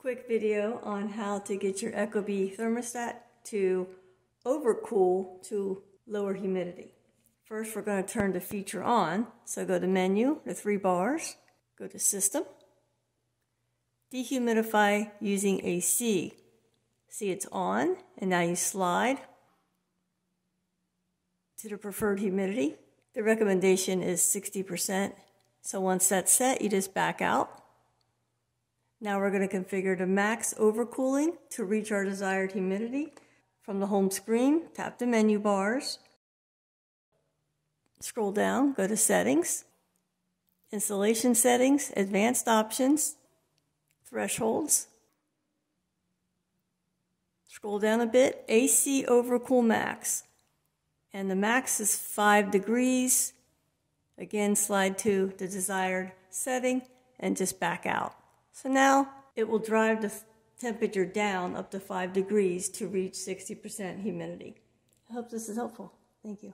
quick video on how to get your Ecobee thermostat to overcool to lower humidity. First, we're going to turn the feature on. So go to Menu, the three bars, go to System, Dehumidify using AC. See it's on, and now you slide to the preferred humidity. The recommendation is 60%. So once that's set, you just back out now we're going to configure the max overcooling to reach our desired humidity. From the home screen, tap the menu bars. Scroll down, go to settings, installation settings, advanced options, thresholds. Scroll down a bit, AC overcool max. And the max is 5 degrees. Again, slide to the desired setting and just back out. So now it will drive the temperature down up to 5 degrees to reach 60% humidity. I hope this is helpful. Thank you.